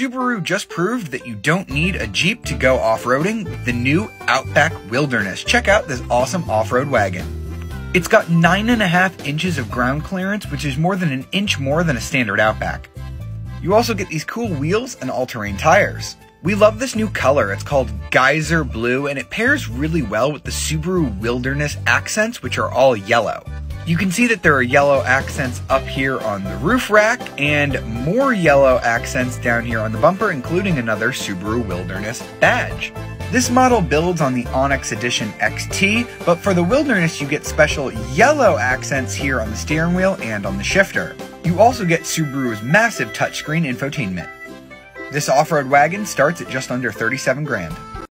Subaru just proved that you don't need a Jeep to go off-roading with the new Outback Wilderness. Check out this awesome off-road wagon. It's got 9.5 inches of ground clearance, which is more than an inch more than a standard Outback. You also get these cool wheels and all-terrain tires. We love this new color. It's called Geyser Blue, and it pairs really well with the Subaru Wilderness accents, which are all yellow. You can see that there are yellow accents up here on the roof rack and more yellow accents down here on the bumper, including another Subaru Wilderness badge. This model builds on the Onyx Edition XT, but for the Wilderness you get special yellow accents here on the steering wheel and on the shifter. You also get Subaru's massive touchscreen infotainment. This off-road wagon starts at just under 37 grand.